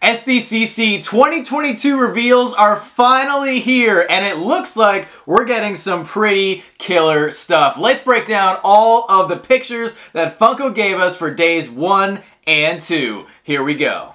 SDCC 2022 reveals are finally here, and it looks like we're getting some pretty killer stuff. Let's break down all of the pictures that Funko gave us for days one and two. Here we go.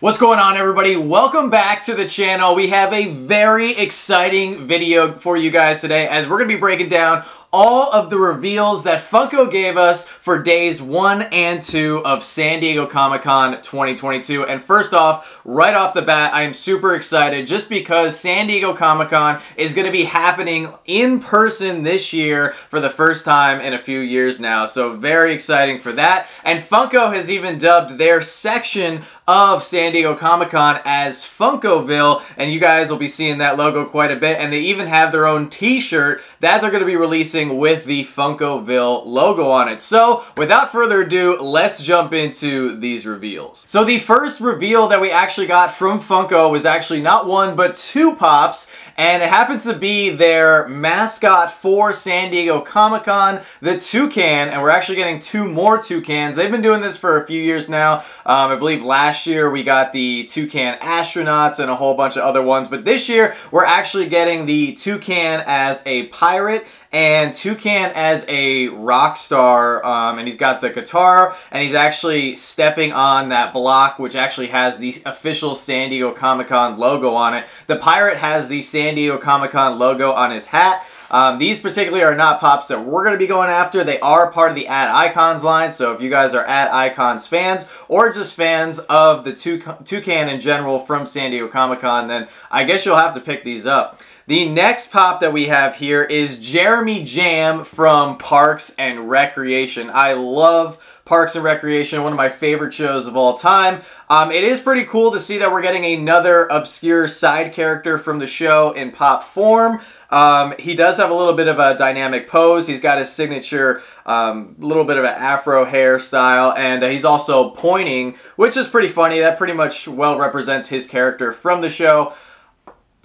What's going on everybody? Welcome back to the channel. We have a very exciting video for you guys today as we're going to be breaking down all of the reveals that Funko gave us for days one and two of San Diego Comic-Con 2022. And first off, right off the bat, I am super excited just because San Diego Comic-Con is going to be happening in person this year for the first time in a few years now. So very exciting for that. And Funko has even dubbed their section of San Diego Comic-Con as Funkoville, and you guys will be seeing that logo quite a bit, and they even have their own t-shirt that they're going to be releasing with the Funkoville logo on it. So, without further ado, let's jump into these reveals. So the first reveal that we actually got from Funko was actually not one, but two pops, and it happens to be their mascot for San Diego Comic-Con, the Toucan, and we're actually getting two more Toucans. They've been doing this for a few years now. Um, I believe last year we got the Toucan Astronauts and a whole bunch of other ones, but this year we're actually getting the Toucan as a pirate and Toucan as a rock star, um, and he's got the guitar, and he's actually stepping on that block, which actually has the official San Diego Comic-Con logo on it. The pirate has the San Diego Comic-Con logo on his hat, um, these particularly are not pops that we're going to be going after. They are part of the Ad Icons line, so if you guys are Ad Icons fans or just fans of the Toucan in general from San Diego Comic-Con, then I guess you'll have to pick these up. The next pop that we have here is Jeremy Jamm from Parks and Recreation. I love Parks and Recreation, one of my favorite shows of all time. Um, it is pretty cool to see that we're getting another obscure side character from the show in pop form. Um, he does have a little bit of a dynamic pose. He's got his signature um, little bit of an afro hairstyle, and uh, he's also pointing, which is pretty funny. That pretty much well represents his character from the show.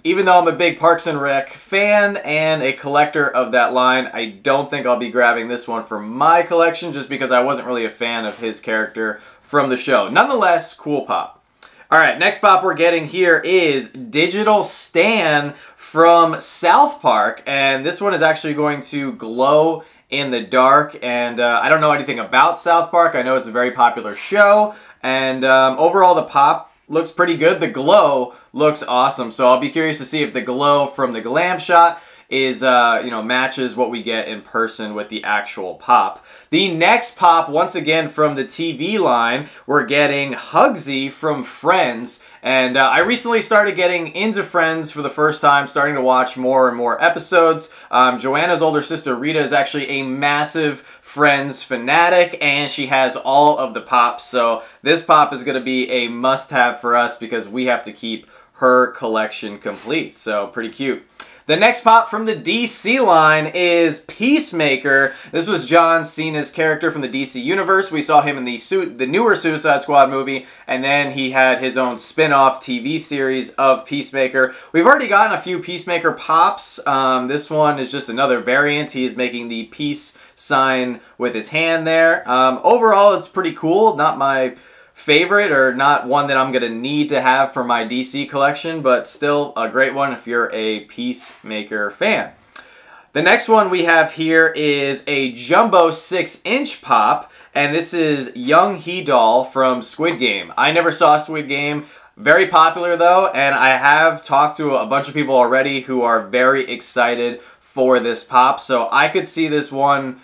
Even though I'm a big Parks and Rec fan and a collector of that line, I don't think I'll be grabbing this one for my collection just because I wasn't really a fan of his character from the show. Nonetheless, cool pop. All right, next pop we're getting here is Digital Stan from South Park, and this one is actually going to glow in the dark, and uh, I don't know anything about South Park. I know it's a very popular show, and um, overall the pop looks pretty good. The glow looks awesome, so I'll be curious to see if the glow from the glam shot is, uh, you know, matches what we get in person with the actual pop. The next pop, once again from the TV line, we're getting Hugsy from Friends. And uh, I recently started getting into Friends for the first time, starting to watch more and more episodes. Um, Joanna's older sister, Rita, is actually a massive Friends fanatic, and she has all of the pops. So this pop is going to be a must-have for us because we have to keep her collection complete. So pretty cute. The next pop from the DC line is Peacemaker. This was John Cena's character from the DC universe. We saw him in the suit, the newer Suicide Squad movie, and then he had his own spin-off TV series of Peacemaker. We've already gotten a few Peacemaker pops. Um, this one is just another variant. He is making the peace sign with his hand there. Um, overall, it's pretty cool. Not my favorite or not one that I'm going to need to have for my DC collection, but still a great one if you're a Peacemaker fan. The next one we have here is a jumbo 6-inch pop, and this is Young-Hee Doll from Squid Game. I never saw Squid Game. Very popular though, and I have talked to a bunch of people already who are very excited for this pop, so I could see this one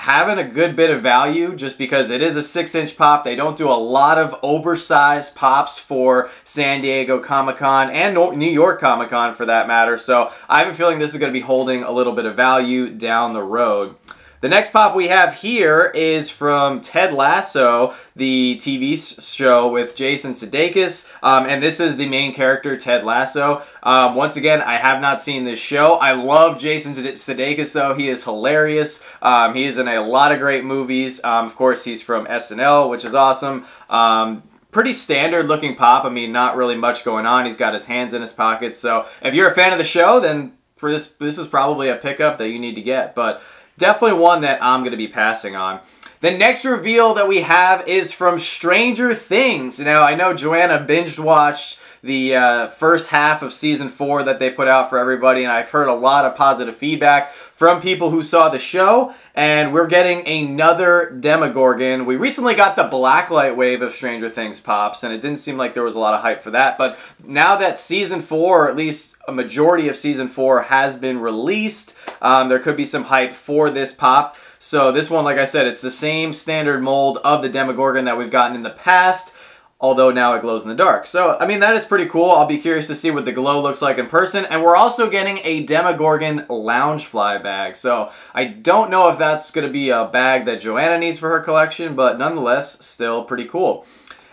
having a good bit of value just because it is a six inch pop. They don't do a lot of oversized pops for San Diego Comic Con and New York Comic Con for that matter. So I have a feeling this is going to be holding a little bit of value down the road. The next pop we have here is from Ted Lasso, the TV show with Jason Sudeikis, um, and this is the main character, Ted Lasso. Um, once again, I have not seen this show. I love Jason Sudeikis, though. He is hilarious. Um, he is in a lot of great movies. Um, of course, he's from SNL, which is awesome um, pretty standard looking pop. I mean, not really much going on. He's got his hands in his pockets. So if you're a fan of the show, then for this. This is probably a pickup that you need to get, but definitely one that I'm going to be passing on. The next reveal that we have is from Stranger Things. Now, I know Joanna binged watched the uh, first half of season four that they put out for everybody, and I've heard a lot of positive feedback from people who saw the show. And we're getting another Demogorgon. We recently got the Blacklight wave of Stranger Things pops, and it didn't seem like there was a lot of hype for that. But now that season four, or at least a majority of season four, has been released, um, there could be some hype for this pop. So this one, like I said, it's the same standard mold of the Demogorgon that we've gotten in the past although now it glows in the dark. So, I mean, that is pretty cool. I'll be curious to see what the glow looks like in person. And we're also getting a Demogorgon Loungefly bag. So, I don't know if that's going to be a bag that Joanna needs for her collection, but nonetheless, still pretty cool.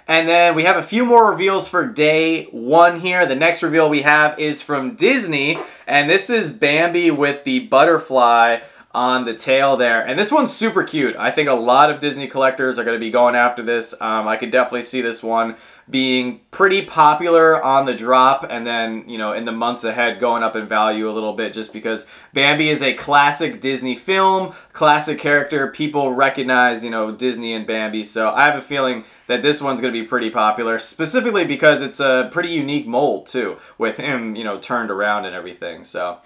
And then we have a few more reveals for day one here. The next reveal we have is from Disney, and this is Bambi with the butterfly on the tail there. And this one's super cute. I think a lot of Disney collectors are going to be going after this. Um, I could definitely see this one being pretty popular on the drop and then, you know, in the months ahead going up in value a little bit just because Bambi is a classic Disney film, classic character. People recognize, you know, Disney and Bambi. So I have a feeling that this one's going to be pretty popular, specifically because it's a pretty unique mold too, with him, you know, turned around and everything. So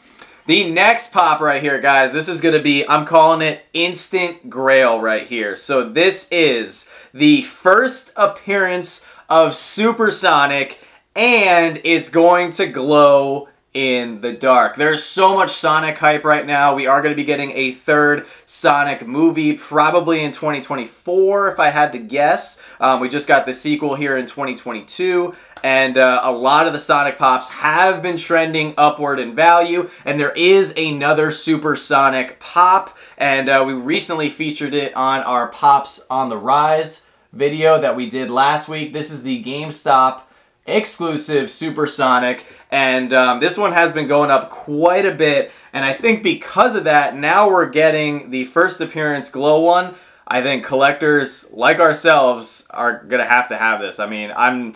the next pop right here, guys, this is going to be, I'm calling it Instant Grail right here. So this is the first appearance of Supersonic, and it's going to glow in the dark. There's so much Sonic hype right now. We are going to be getting a third Sonic movie probably in 2024 if I had to guess. Um, we just got the sequel here in 2022 and uh, a lot of the Sonic Pops have been trending upward in value, and there is another Supersonic Pop, and uh, we recently featured it on our Pops on the Rise video that we did last week. This is the GameStop exclusive Supersonic, and um, this one has been going up quite a bit, and I think because of that, now we're getting the first appearance glow one. I think collectors like ourselves are gonna have to have this. I mean, I'm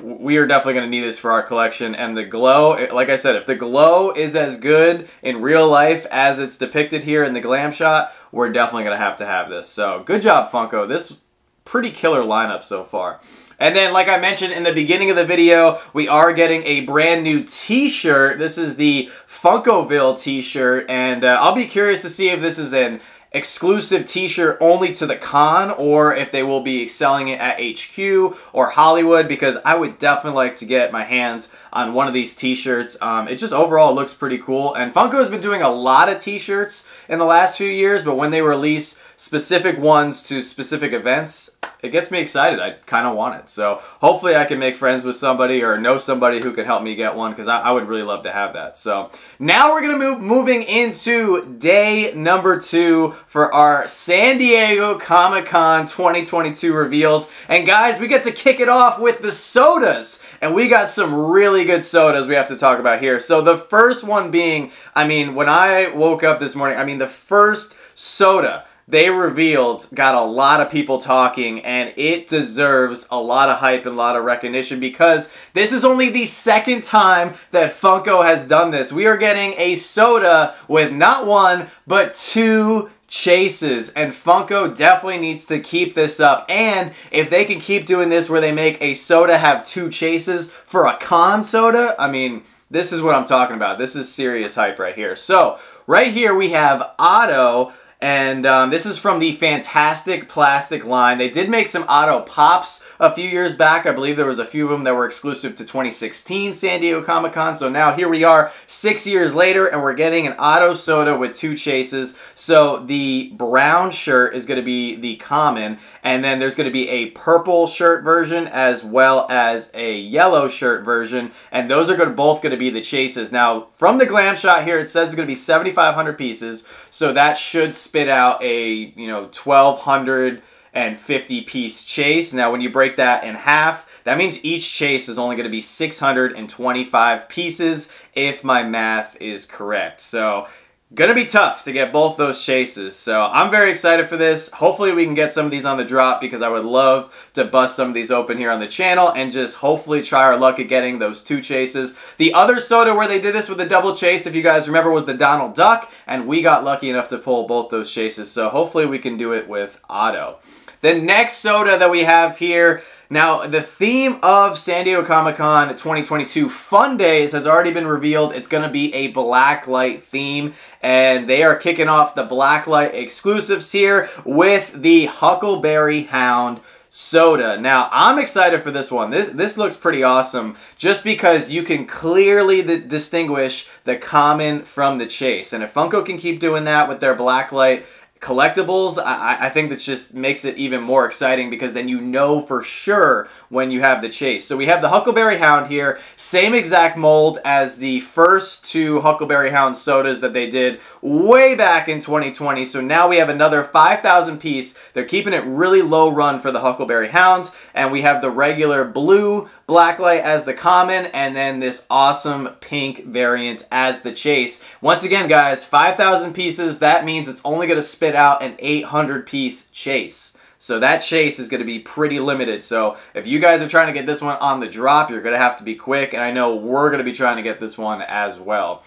we are definitely going to need this for our collection. And the glow, like I said, if the glow is as good in real life as it's depicted here in the glam shot, we're definitely going to have to have this. So good job, Funko. This pretty killer lineup so far. And then, like I mentioned in the beginning of the video, we are getting a brand new t-shirt. This is the Funkoville t-shirt, and uh, I'll be curious to see if this is an exclusive t-shirt only to the con or if they will be selling it at HQ or Hollywood because I would definitely like to get my hands on one of these t-shirts. Um, it just overall looks pretty cool and Funko has been doing a lot of t-shirts in the last few years but when they release specific ones to specific events it gets me excited. I kind of want it. So hopefully I can make friends with somebody or know somebody who can help me get one because I, I, would really love to have that. So now we're going to move moving into day number two for our San Diego Comic-Con 2022 reveals. And guys, we get to kick it off with the sodas. And we got some really good sodas we have to talk about here. So the first one being, I mean, when I woke up this morning, I mean, the first soda they revealed got a lot of people talking and it deserves a lot of hype and a lot of recognition because this is only the second time that Funko has done this. We are getting a soda with not one but two chases and Funko definitely needs to keep this up. And if they can keep doing this where they make a soda have two chases for a con soda I mean this is what I'm talking about. This is serious hype right here. So right here we have Otto and um, this is from the Fantastic Plastic line. They did make some Otto Pops a few years back. I believe there was a few of them that were exclusive to 2016 San Diego Comic-Con. So now here we are six years later and we're getting an Otto Soda with two chases. So the brown shirt is going to be the common and then there's going to be a purple shirt version as well as a yellow shirt version. And those are to, both going to be the chases. Now from the glam shot here it says it's going to be 7,500 pieces. So that should spit out a, you know, 1250 piece chase. Now when you break that in half, that means each chase is only going to be 625 pieces if my math is correct. So Gonna be tough to get both those chases, so I'm very excited for this. Hopefully we can get some of these on the drop because I would love to bust some of these open here on the channel and just hopefully try our luck at getting those two chases. The other soda where they did this with a double chase, if you guys remember, was the Donald Duck, and we got lucky enough to pull both those chases, so hopefully we can do it with Otto. The next soda that we have here now, the theme of San Diego Comic-Con 2022 Fundays has already been revealed. It's going to be a blacklight theme, and they are kicking off the blacklight exclusives here with the Huckleberry Hound soda. Now, I'm excited for this one. This this looks pretty awesome just because you can clearly distinguish the common from the chase. And if Funko can keep doing that with their blacklight collectibles, I, I think that just makes it even more exciting because then you know for sure when you have the chase. So we have the Huckleberry Hound here, same exact mold as the first two Huckleberry Hound sodas that they did way back in 2020. So now we have another 5,000 piece. They're keeping it really low run for the Huckleberry Hounds. And we have the regular blue Blacklight as the common, and then this awesome pink variant as the chase. Once again, guys, 5,000 pieces. That means it's only going to out an 800 piece chase. So that chase is going to be pretty limited. So if you guys are trying to get this one on the drop, you're going to have to be quick. And I know we're going to be trying to get this one as well.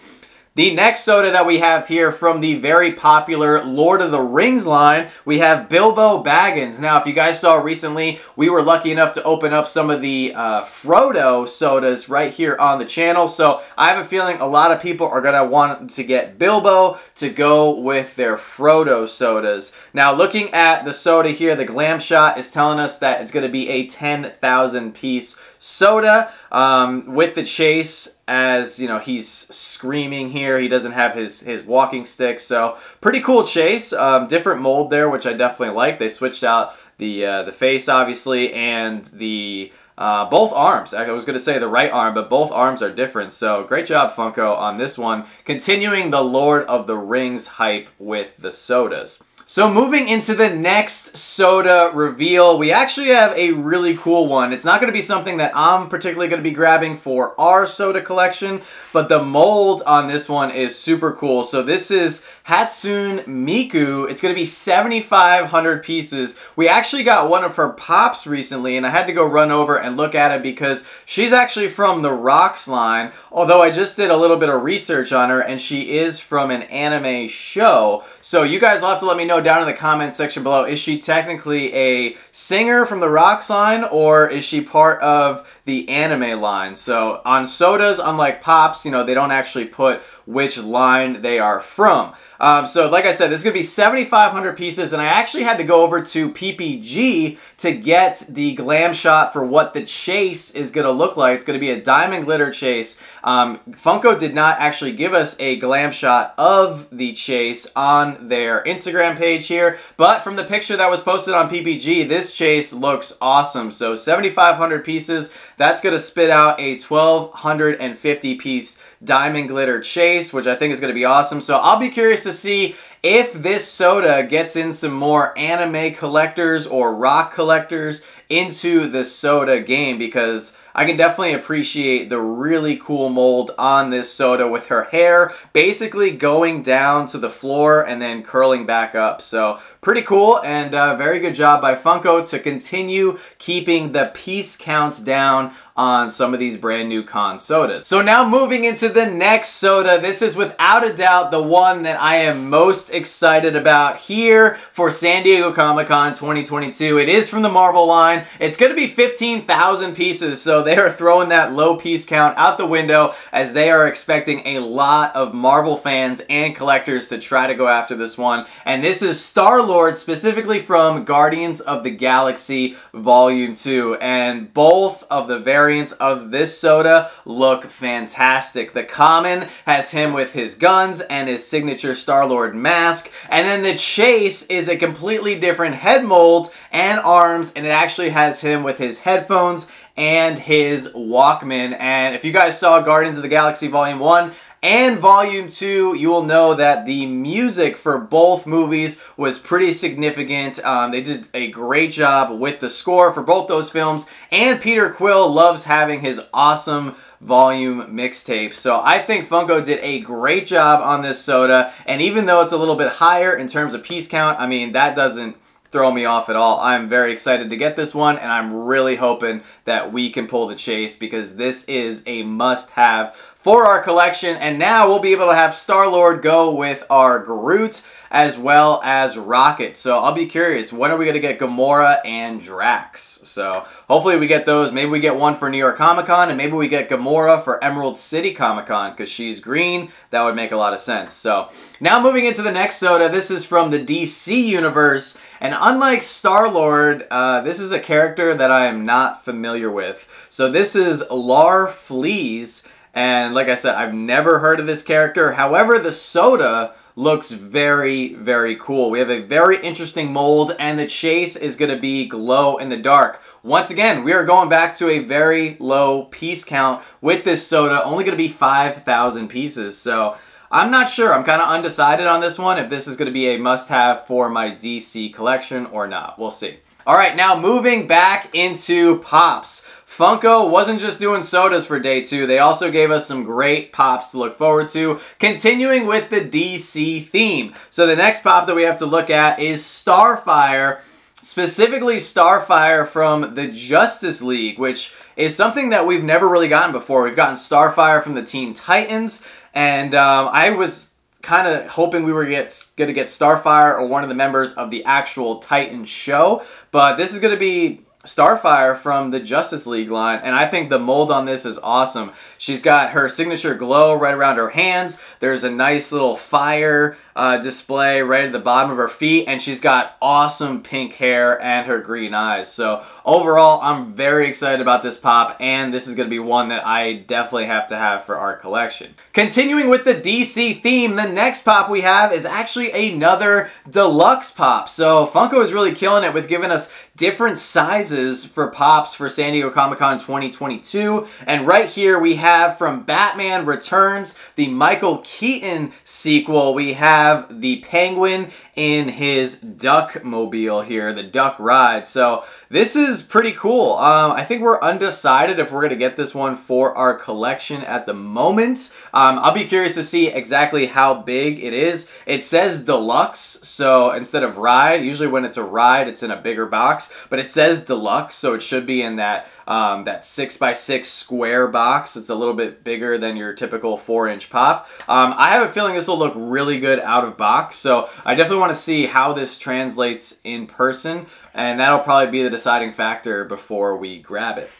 The next soda that we have here from the very popular Lord of the Rings line, we have Bilbo Baggins. Now, if you guys saw recently, we were lucky enough to open up some of the uh, Frodo sodas right here on the channel. So I have a feeling a lot of people are going to want to get Bilbo to go with their Frodo sodas. Now, looking at the soda here, the Glam Shot is telling us that it's going to be a 10,000 piece soda um, with the chase as you know he's screaming here he doesn't have his his walking stick so pretty cool chase um, different mold there which I definitely like they switched out the uh, the face obviously and the uh, both arms. I was going to say the right arm, but both arms are different. So great job, Funko, on this one. Continuing the Lord of the Rings hype with the sodas. So moving into the next soda reveal, we actually have a really cool one. It's not going to be something that I'm particularly going to be grabbing for our soda collection, but the mold on this one is super cool. So this is Hatsune Miku. It's going to be 7,500 pieces. We actually got one of her pops recently, and I had to go run over and look at it because she's actually from the Rocks line, although I just did a little bit of research on her, and she is from an anime show. So you guys will have to let me know down in the comment section below, is she technically a singer from the Rocks line or is she part of the anime line? So on sodas, unlike Pops, you know, they don't actually put which line they are from. Um, so like I said, this is going to be 7,500 pieces, and I actually had to go over to PPG to get the glam shot for what the chase is going to look like. It's going to be a diamond glitter chase. Um, Funko did not actually give us a glam shot of the chase on their Instagram page here, but from the picture that was posted on PPG, this chase looks awesome. So 7,500 pieces, that's going to spit out a 1,250 piece diamond glitter chase, which I think is going to be awesome. So I'll be curious to see if this soda gets in some more anime collectors or rock collectors into the soda game because I can definitely appreciate the really cool mold on this soda with her hair basically going down to the floor and then curling back up. So pretty cool and uh, very good job by Funko to continue keeping the piece counts down on some of these brand new con sodas. So now moving into the next soda, this is without a doubt the one that I am most excited about here for San Diego Comic-Con 2022. It is from the Marvel line. It's going to be 15,000 pieces, so they are throwing that low piece count out the window as they are expecting a lot of Marvel fans and collectors to try to go after this one. And this is Star-Lord specifically from Guardians of the Galaxy Volume 2. And both of the variants of this soda look fantastic. The common has him with his guns and his signature Star-Lord mask. And then the chase is a completely different head mold and arms and it actually has him with his headphones and his Walkman. And if you guys saw Guardians of the Galaxy Volume 1 and Volume 2, you will know that the music for both movies was pretty significant. Um, they did a great job with the score for both those films, and Peter Quill loves having his awesome volume mixtape. So I think Funko did a great job on this soda. And even though it's a little bit higher in terms of piece count, I mean, that doesn't throw me off at all. I'm very excited to get this one and I'm really hoping that we can pull the chase because this is a must have for our collection. And now we'll be able to have Star-Lord go with our Groot as well as Rocket. So I'll be curious, when are we going to get Gamora and Drax? So hopefully we get those. Maybe we get one for New York Comic Con and maybe we get Gamora for Emerald City Comic Con because she's green. That would make a lot of sense. So now moving into the next soda, this is from the DC universe. And unlike Star-Lord, uh, this is a character that I am not familiar with. So this is Larfleeze. And like I said, I've never heard of this character. However, the soda looks very, very cool. We have a very interesting mold, and the chase is going to be glow in the dark. Once again, we are going back to a very low piece count with this soda, only going to be 5,000 pieces. So I'm not sure. I'm kind of undecided on this one, if this is going to be a must-have for my DC collection or not. We'll see. All right, now moving back into Pops. Funko wasn't just doing sodas for day two, they also gave us some great pops to look forward to, continuing with the DC theme. So the next pop that we have to look at is Starfire, specifically Starfire from the Justice League, which is something that we've never really gotten before. We've gotten Starfire from the Teen Titans, and um, I was kind of hoping we were get, gonna get Starfire or one of the members of the actual Titan show, but this is gonna be Starfire from the Justice League line, and I think the mold on this is awesome. She's got her signature glow right around her hands. There's a nice little fire uh, display right at the bottom of her feet, and she's got awesome pink hair and her green eyes. So overall, I'm very excited about this pop, and this is going to be one that I definitely have to have for our collection. Continuing with the DC theme, the next pop we have is actually another deluxe pop. So Funko is really killing it with giving us different sizes for pops for San Diego Comic-Con 2022. And right here we have from Batman Returns, the Michael Keaton sequel, we have have the penguin in his duck mobile here, the duck ride. So this is pretty cool. Um, I think we're undecided if we're going to get this one for our collection at the moment. Um, I'll be curious to see exactly how big it is. It says deluxe, so instead of ride, usually when it's a ride, it's in a bigger box, but it says deluxe, so it should be in that um, that six by six square box. It's a little bit bigger than your typical four inch pop. Um, I have a feeling this will look really good out of box, so I definitely want to see how this translates in person, and that'll probably be the deciding factor before we grab it.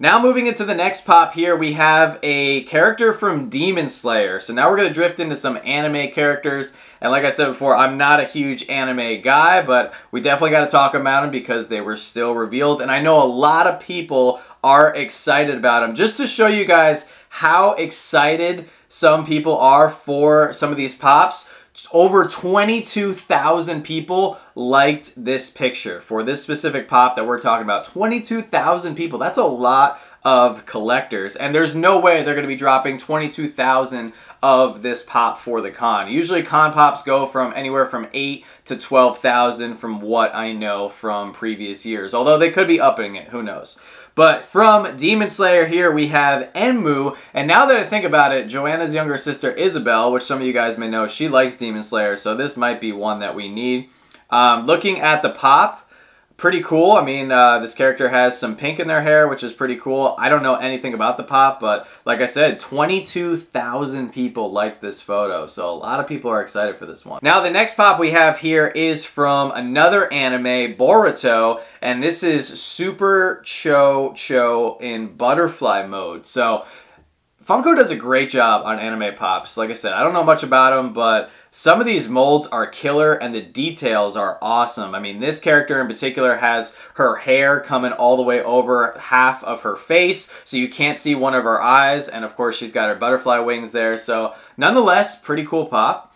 Now moving into the next pop here, we have a character from Demon Slayer. So now we're going to drift into some anime characters. And like I said before, I'm not a huge anime guy, but we definitely got to talk about them because they were still revealed. And I know a lot of people are excited about them. Just to show you guys how excited some people are for some of these pops, over 22,000 people liked this picture for this specific pop that we're talking about. 22,000 people. That's a lot of collectors. And there's no way they're going to be dropping 22,000 of this pop for the con. Usually con pops go from anywhere from 8 to 12,000 from what I know from previous years. Although they could be upping it, who knows. But from Demon Slayer here, we have Enmu. And now that I think about it, Joanna's younger sister, Isabel, which some of you guys may know, she likes Demon Slayer. So this might be one that we need. Um, looking at the pop, pretty cool. I mean, uh, this character has some pink in their hair, which is pretty cool. I don't know anything about the pop, but like I said, 22,000 people liked this photo, so a lot of people are excited for this one. Now, the next pop we have here is from another anime, Boruto, and this is Super Cho Cho in butterfly mode. So, Funko does a great job on anime pops. Like I said, I don't know much about them, but some of these molds are killer and the details are awesome. I mean, this character in particular has her hair coming all the way over half of her face, so you can't see one of her eyes. And of course, she's got her butterfly wings there. So nonetheless, pretty cool pop.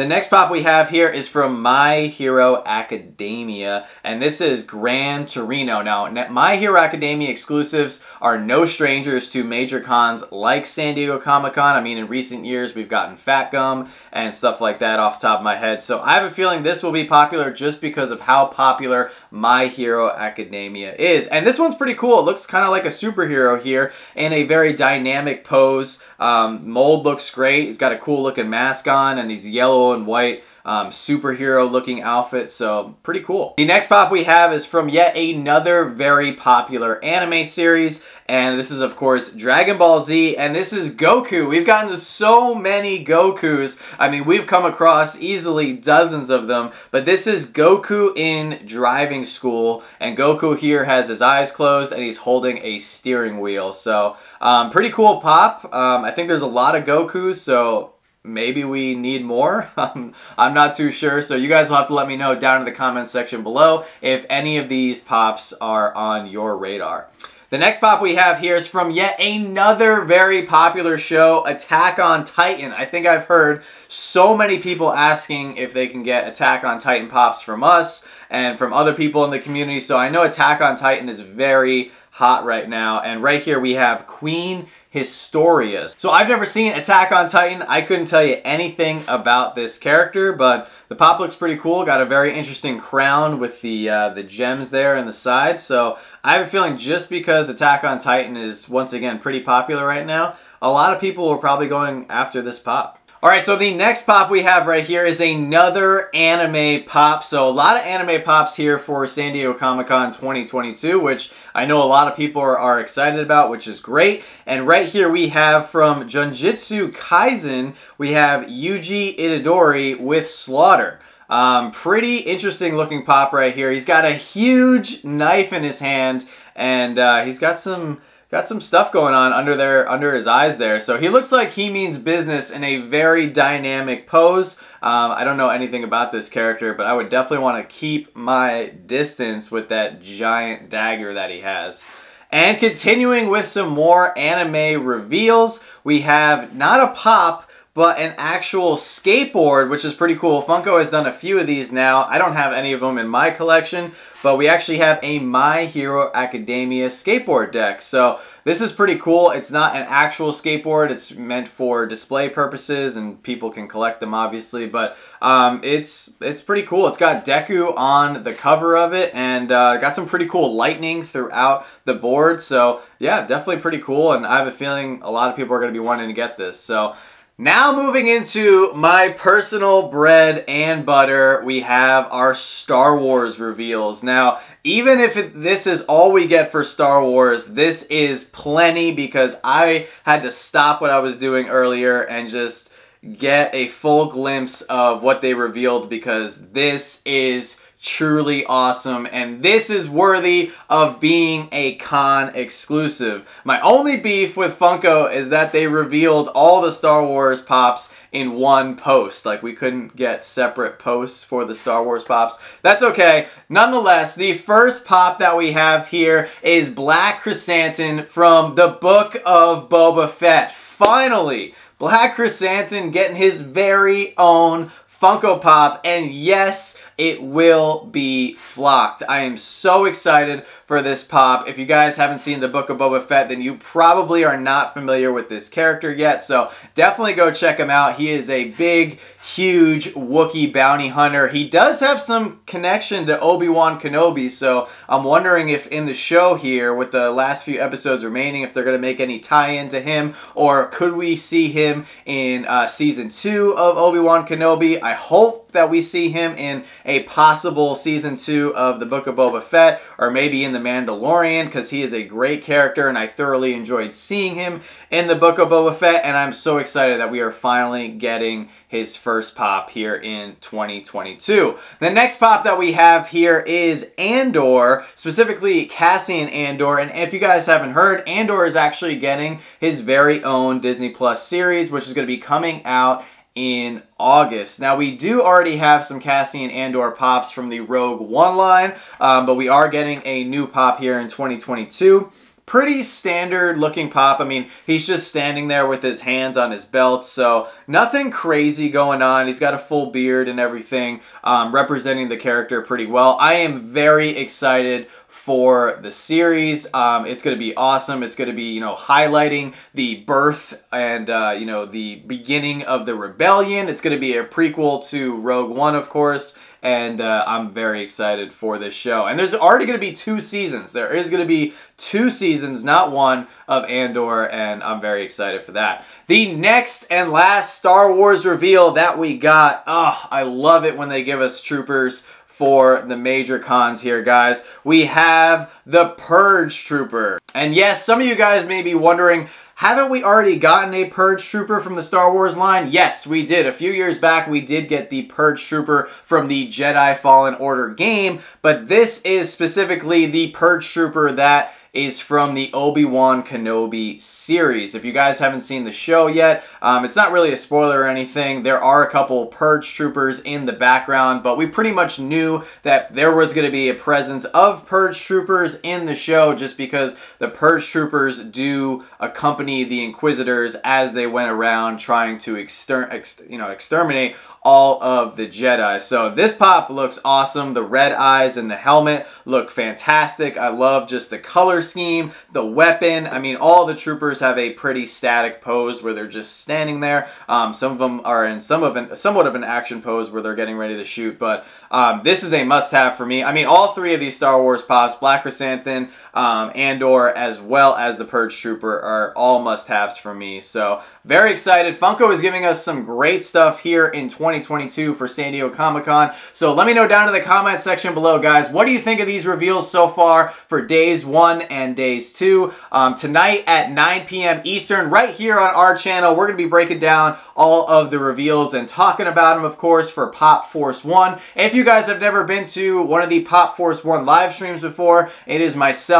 The next pop we have here is from My Hero Academia, and this is Gran Torino. Now, My Hero Academia exclusives are no strangers to major cons like San Diego Comic-Con. I mean, in recent years, we've gotten Fat Gum and stuff like that off top of my head. So I have a feeling this will be popular just because of how popular My Hero Academia is. And this one's pretty cool. It looks kind of like a superhero here in a very dynamic pose. Um, mold looks great. He's got a cool looking mask on and he's yellow and white um, superhero looking outfit, so pretty cool. The next pop we have is from yet another very popular anime series, and this is of course Dragon Ball Z, and this is Goku. We've gotten so many Gokus. I mean, we've come across easily dozens of them, but this is Goku in driving school, and Goku here has his eyes closed and he's holding a steering wheel. So, um, pretty cool pop. Um, I think there's a lot of Gokus, so maybe we need more. I'm not too sure. So you guys will have to let me know down in the comment section below if any of these pops are on your radar. The next pop we have here is from yet another very popular show, Attack on Titan. I think I've heard so many people asking if they can get Attack on Titan pops from us and from other people in the community. So I know Attack on Titan is very hot right now. And right here we have Queen Historias. So I've never seen Attack on Titan. I couldn't tell you anything about this character, but the pop looks pretty cool. Got a very interesting crown with the uh, the gems there in the side. So I have a feeling just because Attack on Titan is once again pretty popular right now, a lot of people are probably going after this pop. Alright, so the next pop we have right here is another anime pop. So a lot of anime pops here for San Diego Comic-Con 2022, which I know a lot of people are, are, excited about, which is great. And right here we have from Jujutsu Kaisen, we have Yuji Itadori with Slaughter. Um, pretty interesting looking pop right here. He's got a huge knife in his hand, and uh, he's got some got some stuff going on under there under his eyes there. So he looks like he means business in a very dynamic pose. Um, I don't know anything about this character, but I would definitely want to keep my distance with that giant dagger that he has. And continuing with some more anime reveals, we have not a pop, but an actual skateboard, which is pretty cool. Funko has done a few of these now. I don't have any of them in my collection, but we actually have a My Hero Academia skateboard deck. So this is pretty cool. It's not an actual skateboard. It's meant for display purposes and people can collect them obviously, but um, it's it's pretty cool. It's got Deku on the cover of it and uh, got some pretty cool lightning throughout the board. So yeah, definitely pretty cool and I have a feeling a lot of people are going to be wanting to get this. So now moving into my personal bread and butter, we have our Star Wars reveals. Now, even if it, this is all we get for Star Wars, this is plenty because I had to stop what I was doing earlier and just get a full glimpse of what they revealed because this is truly awesome and this is worthy of being a con exclusive. My only beef with Funko is that they revealed all the Star Wars pops in one post. Like we couldn't get separate posts for the Star Wars pops. That's okay. Nonetheless, the first pop that we have here is Black Krrsantan from the Book of Boba Fett. Finally, Black Krrsantan getting his very own Funko Pop, and yes, it will be flocked. I am so excited for this pop. If you guys haven't seen the Book of Boba Fett, then you probably are not familiar with this character yet, so definitely go check him out. He is a big, huge Wookiee bounty hunter. He does have some connection to Obi-Wan Kenobi, so I'm wondering if in the show here, with the last few episodes remaining, if they're going to make any tie-in to him, or could we see him in uh, Season 2 of Obi-Wan Kenobi? I hope that we see him in a possible season two of the Book of Boba Fett, or maybe in The Mandalorian, because he is a great character and I thoroughly enjoyed seeing him in the Book of Boba Fett, and I'm so excited that we are finally getting his first pop here in 2022. The next pop that we have here is Andor, specifically Cassian Andor, and if you guys haven't heard, Andor is actually getting his very own Disney Plus series, which is going to be coming out in August. Now, we do already have some Cassian Andor pops from the Rogue One line, um, but we are getting a new pop here in 2022. pretty standard looking pop. I mean, he's just standing there with his hands on his belt, so nothing crazy going on. He's got a full beard and everything, um, representing the character pretty well. I am very excited for the series. Um, it's going to be awesome. It's going to be, you know, highlighting the birth and, uh, you know, the beginning of the rebellion. It's going to be a prequel to Rogue One, of course. And uh, I'm very excited for this show. And there's already going to be two seasons. There is going to be two seasons, not one, of Andor. And I'm very excited for that. The next and last Star Wars reveal that we got. Oh, I love it when they give us troopers for the major cons here, guys. We have the Purge Trooper. And yes, some of you guys may be wondering, haven't we already gotten a Purge Trooper from the Star Wars line? Yes, we did. A few years back, we did get the Purge Trooper from the Jedi Fallen Order game, but this is specifically the Purge Trooper that is from the Obi-Wan Kenobi series. If you guys haven't seen the show yet, um, it's not really a spoiler or anything. There are a couple Purge Troopers in the background, but we pretty much knew that there was going to be a presence of Purge Troopers in the show just because the Purge Troopers do accompany the Inquisitors as they went around trying to exter ex you know, exterminate all of the Jedi. So this pop looks awesome. The red eyes and the helmet look fantastic. I love just the color scheme, the weapon. I mean, all the troopers have a pretty static pose where they're just standing there. Um, some of them are in some of an, somewhat of an action pose where they're getting ready to shoot, but um, this is a must-have for me. I mean, all three of these Star Wars pops, Black Krrsantan, um, Andor, as well as the Purge Trooper, are all must-haves for me. So very excited. Funko is giving us some great stuff here in 2022 for San Diego Comic-Con. So let me know down in the comment section below, guys. What do you think of these reveals so far for days one and days two? Um, tonight at 9 p.m. Eastern, right here on our channel, we're going to be breaking down all of the reveals and talking about them, of course, for Pop Force 1. If you guys have never been to one of the Pop Force 1 live streams before, it is myself,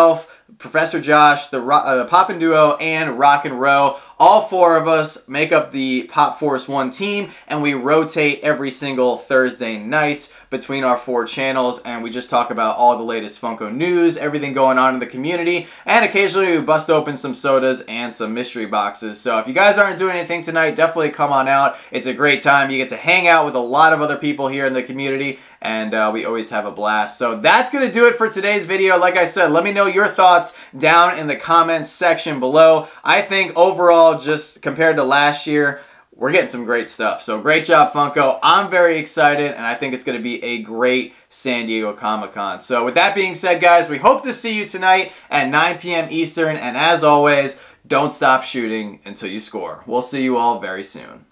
Professor Josh, the, uh, the Poppin' Duo, and Rocknrowe. All four of us make up the Pop Force 1 team, and we rotate every single Thursday night between our four channels, and we just talk about all the latest Funko news, everything going on in the community, and occasionally we bust open some sodas and some mystery boxes. So if you guys aren't doing anything tonight, definitely come on out. It's a great time. You get to hang out with a lot of other people here in the community, and uh, we always have a blast. So that's going to do it for today's video. Like I said, let me know your thoughts down in the comments section below. I think overall, just compared to last year, we're getting some great stuff. So great job, Funko. I'm very excited, and I think it's going to be a great San Diego Comic-Con. So with that being said, guys, we hope to see you tonight at 9 p.m. Eastern, and as always, don't stop shooting until you score. We'll see you all very soon.